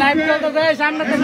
Live চলতেছে সামনে তো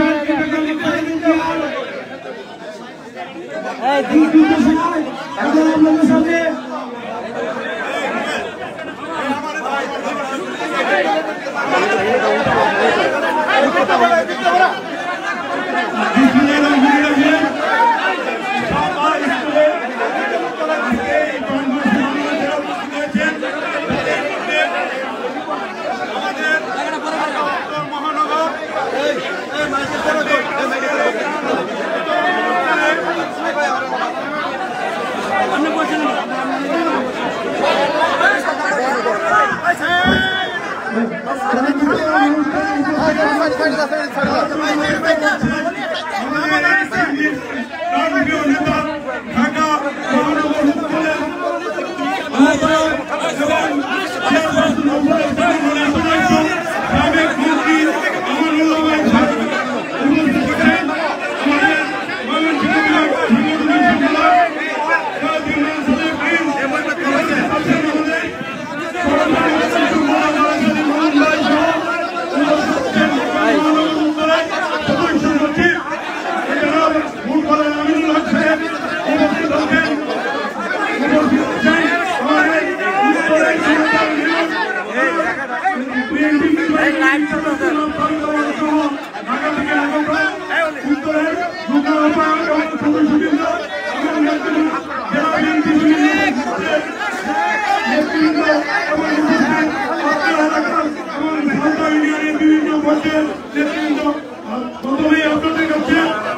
প্রথমেই আপনাদের কাছে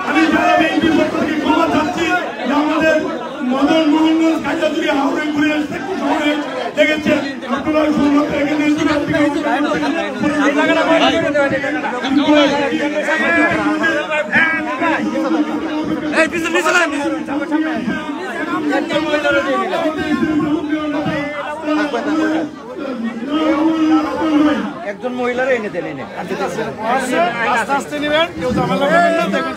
আমি যারা বিএনপির পক্ষ থেকে ক্ষমা চাচ্ছি যে আমাদের মদন মোহনগঞ্জ কাজাতুরি হাওড়ে ঘুরে আসতে শহরে দেখেছেন আপনারা শুধুমাত্র এখানে একজন মহিলার এনে দেন এনে আস্তে আস্তে নেবেন কেউ ঝামেলা করবেন না দেখবেন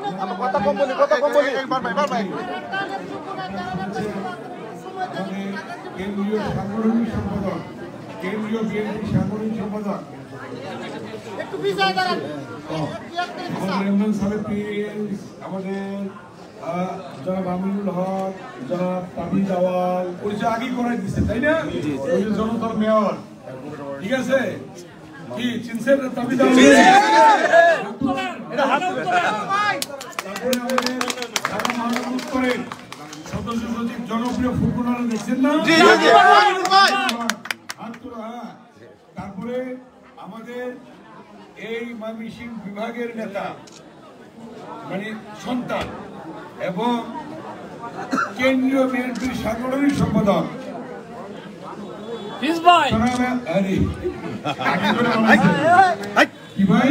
বলি কথা কম বলি। কেন্দ্রীয় সাংগঠনিক সম্পাদক কেন্দ্রীয় বিএনপি সাংগঠনিক সম্পাদক। আমাদের ইমরান সাহেব প্রিন্স, আমাদের আহ, জনাব আমিনুল হক জনাব তাবিজ আওয়াল। পরিচয় আগেই করাই দিচ্ছে তাই না? জনতার মেয়র। ঠিক আছে? কি চিনছেন তাবিজ আওয়াল? তারপরে আমাদের ঢাকা মহানগর উত্তরের সদস্য সচিব জনপ্রিয় ফুটবলার দেখছেন না হাত তোলা, হ্যাঁ। তারপরে আমাদের এই ময়মনসিংহ বিভাগের নেতা মানে সন্তান এবং কেন্দ্রীয় বিএনপির সাংগঠনিক সম্পাদক। কি ভাই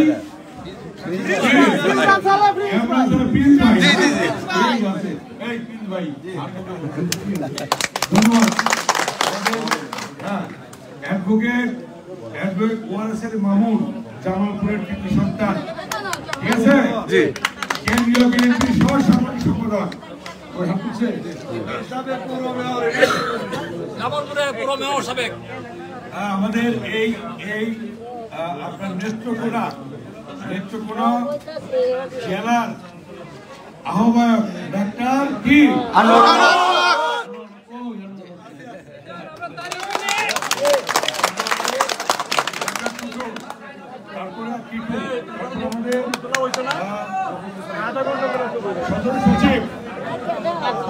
মামুন জামালপুরের কৃতি সন্তান ঠিক আছে কেন্দ্রীয় বিএনপির সহ সাংগঠনিক সম্পাদক আমাদের এই এই আপনার নেত্রকোনা নেত্রকোনা জেলার আহ্বায়ক ডাক্তার কি? তারপরে কিটু আমাদের সদর সচিব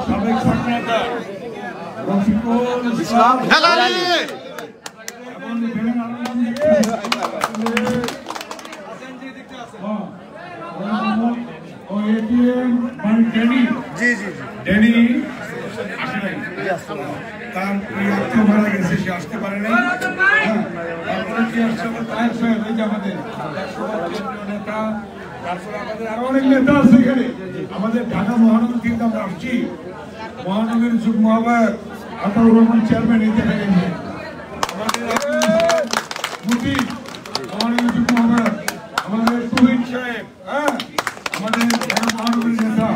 সাবেক ছাত্রনেতা রফিকুল ইসলাম। এবং বিভিন্ন এটিএম জি জি। তার আসতে পারে হ্যাঁ, আমাদের নেতা আমাদের আরও অনেক নেতা আছে এখানে। আমাদের ঢাকা মহানগর আমরা আসছি। মহানগরীর যুগ মহাবায়ক আতাউর রহমান চেয়ারম্যান এই দেখা আমাদের মুফতি মহানগরীর যুগ মহাবায়ক আমাদের তুহিন সাহেব হ্যাঁ আমাদের ঢাকা মহানগরীর নেতা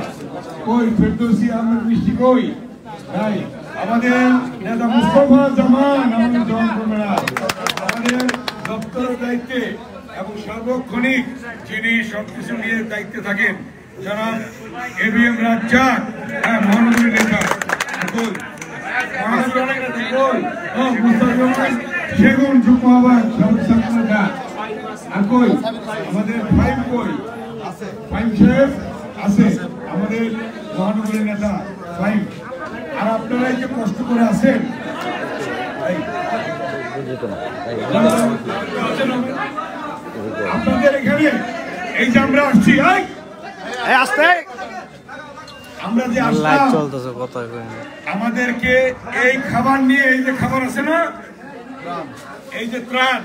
কই ফেরদৌসি আহমেদ মিষ্টি কই? নাই। আমাদের নেতা মুস্তফা জামান আমাদের জবান কর্মীরা আমাদের দপ্তরের দায়িত্বে এবং সার্বক্ষণিক যিনি সবকিছু নিয়ে দায়িত্বে থাকেন, জনাব এবিএম রাজ্জাক হ্যাঁ মহানগরীর নেতা। কই? আমাদের ফাইভ কই? ফাইভ সাহেব আছে আমাদের মহানগরীর নেতা ফাইভ আর আপনারা এই যে করে এই, আপনাদের এখানে এই যে আমরা আসছি আসতে। আমরা যে আসলাম চলতেছে কথা আমাদেরকে এই খাবার নিয়ে এই যে খাবার আছে না? এই যে ত্রাণ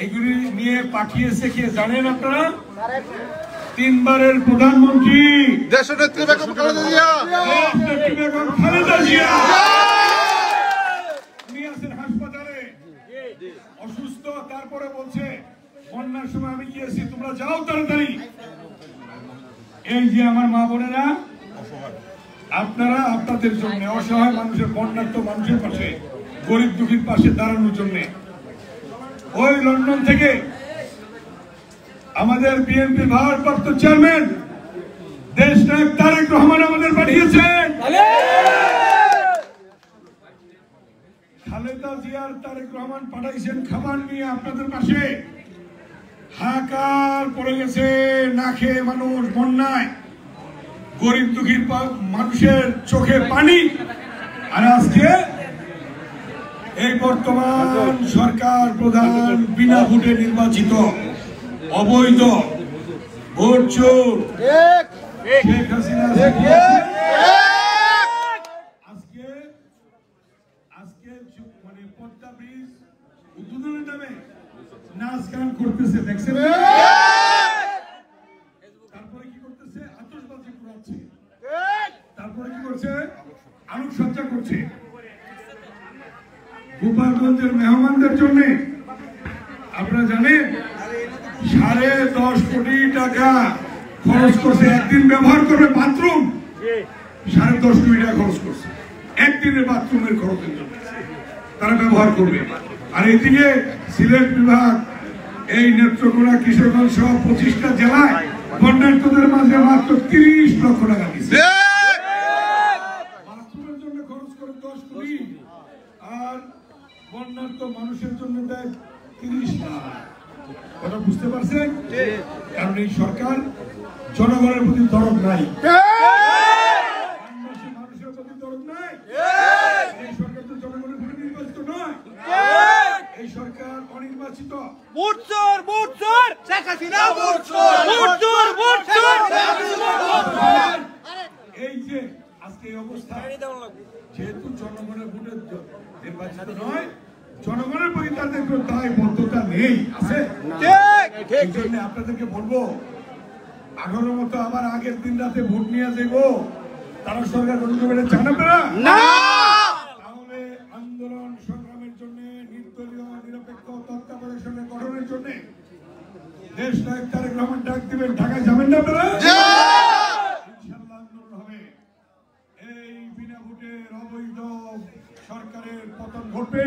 এইগুলি নিয়ে পাঠিয়েছে কে জানেন আপনারা? তিনবারের প্রধানমন্ত্রী। দেশনেত্রী বেগম খালেদা জিয়া। দেশনেত্রী বেগম খালেদা জিয়া। তারপরে বলছে, বন্যার সময় আমি গিয়েছি, তোমরা যাও তাড়াতাড়ি। এই যে আমার মা বোনেরা, আপনারা আপনাদের জন্য, অসহায় মানুষের বন্যার্থ মানুষের পাশে, গরিব দুঃখীর পাশে দাঁড়ানোর জন্য, ওই লন্ডন থেকে আমাদের বিএনপি ভারপ্রাপ্ত চেয়ারম্যান দেশ নায়ক তারেক রহমান আমাদের পাঠিয়েছেন। খালেদা জিয়ার তারেক রহমান পাঠাইছেন খাবার নিয়ে আপনাদের পাশে। হাহাকার পড়ে গেছে না খেয়ে মানুষ বন্যায়। গরিব দুঃখীর মানুষের চোখে পানি। আর আজকে এই বর্তমান সরকার প্রধান বিনা ভোটে নির্বাচিত অবৈধ ভোট চোর শেখ হাসিনা আজকে আজকে চু- মানে পদ্মা ব্রিজ উদ্বোধনের নামে নাচ গান করতেছে দেখছেন? তারপরে কি করতেছে? আতশবাজি পোড়াচ্ছে। তারপরে কি করছে? আলোকসজ্জা করছে। গোপালগঞ্জের মেহমানদের জন্য আপনারা জানেন সাড়ে দশ কোটি টাকা খরচ করছে। একদিন ব্যবহার করবে বাথরুম। সাড়ে দশ কোটি টাকা খরচ করছে। একদিনের বাথরুমের খরচের জন্য। তারা ব্যবহার করবে। আর এদিকে সিলেট বিভাগ এই নেত্রকোনা কিশোরগঞ্জ সহ পঁচিশটা জেলায় বন্যার্থদের মাঝে মাত্র তিরিশ লক্ষ টাকা দিচ্ছে। আর বন্যার্থ মানুষের জন্য দেয় তিরিশ লাখ। কথা বুঝতে পারছেন? কারণ এই সরকার জনগণের প্রতি দরদ নাই বাংলাদেশের মানুষের প্রতি দরদ নাই এই সরকার তো জনগণের প্রতি নির্বাচিত নয় এই সরকার অনির্বাচিত। বুটচোর বুটচোর শেখ হাসিনা বুটচোর বুটচোর বুটচোর এই যে আজকে এই অবস্থা যেহেতু জনগণের ভোটে জ- নির্বাচিত নয় জনগণের প্রতি তাদের কোনো দায়বদ্ধতা নেই আছে? এই জন্য আপনাদেরকে বলব আঠারো মতো আবার আগের দিন রাতে ভোট নিয়ে যাইব তারা সরকার করবে চান দিবেন ঢাকায় যাবেন না আপনারা? ইনশাআল্লাহ আন্দোলন হবে। এই বিনা ভোটের অবৈধ সরকারের পতন ঘটবে।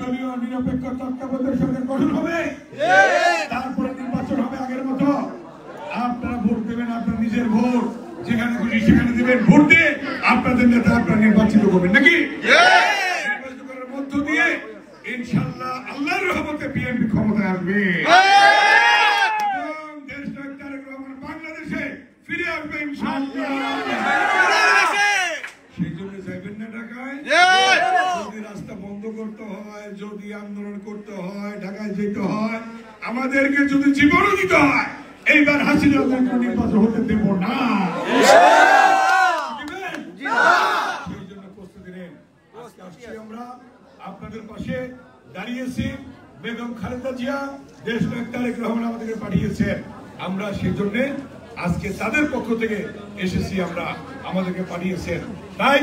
দলীয় নিরপেক্ষ তত্ত্বাবধায়ক সরকার গঠন হবে। তারপরে নির্বাচন হবে আগের মতো। আপনারা ভোট দেবেন আপনার নিজের ভোট। যেখানে খুশি সেখানে দিবেন। ভোট দিয়ে আপনাদের নেতা আপনারা নির্বাচিত করবেন। নাকি নির্বাচিত করার মধ্য দিয়ে ইনশাল্লাহ আল্লাহর রহমতে বিএনপি ক্ষমতায় আসবে এবং দেশ নায়ক তারেক রহমান বাংলাদেশে ফিরে আসবে ইনশাআল্লাহ সেই জন্য যাইবেন না ঢাকায় যদি রাস্তা বন্ধ করতে হয় যদি আন্দোলন করতে হয় ঢাকায় যেতে হয় আমাদেরকে যদি জীবনও দিতে হয় এইবার হাসিনা নির্বাচন হতে দেব না। সেই জন্য প্রস্তুতি নেন। আজকে আমরা আপনাদের পাশে দাঁড়িয়েছি বেগম খালেদা জিয়া দেশ তারেক রহমান আমাদেরকে পাঠিয়েছেন। আমরা সেই জন্য আজকে তাদের পক্ষ থেকে এসেছি আমরা আমাদেরকে পাঠিয়েছেন। তাই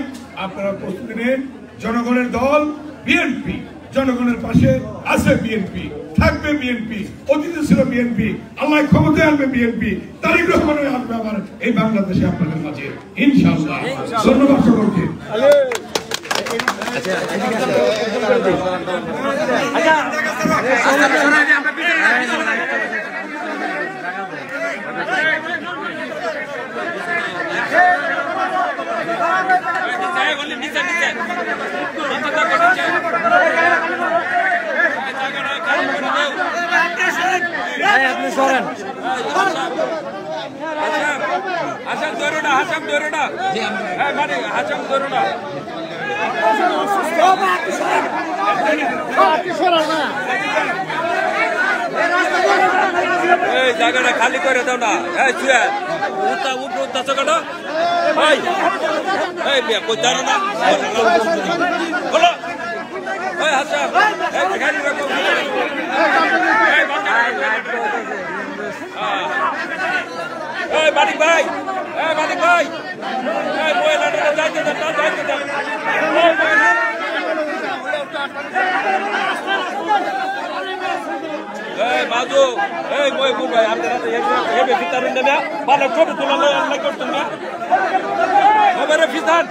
আপনারা প্রস্তুতি নিন জনগণের দল বিএনপি। জনগণের পাশে আছে বিএনপি থাকবে বিএনপি অতীতে ছিল বিএনপি আল্লাহ ক্ষমতায় আনবে বিএনপি তারিক রহমানের আনবে আবার এই বাংলাদেশে আপনাদের মাঝে, ইনশাআল্লাহ। ধন্যবাদ সকলকে। আপনি সরেন। হাসাম দরুনা হাসাম দরুনা হ্যাঁ মানে হাসাম দরুনা এই জায়গাটা খালি করে দাও না। এই চুয়া উঠা উঠ উঠতেছ কেন? মানিক ভাই, এই মানিক ভাই। এই মহিলাটা যাইতে দেন না, যাইতে দেন এই মহিলা এই মহিবুর ভাই, আপনারা হেবে ফিতারুন না। ভালো ছবি তোলা লয় আল্লাহ করতেন না খবরে ফিতান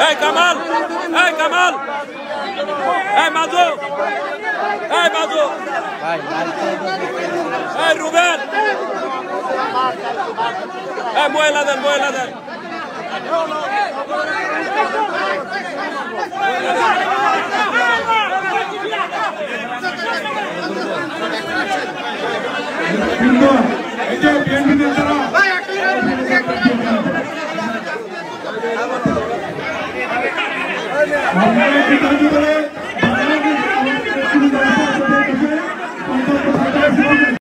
এই কামাল এই কামাল এই মাজু এই মাজু এই রুবেন এই মহিলা দেন মহিলা দেন সুন্দর এই America,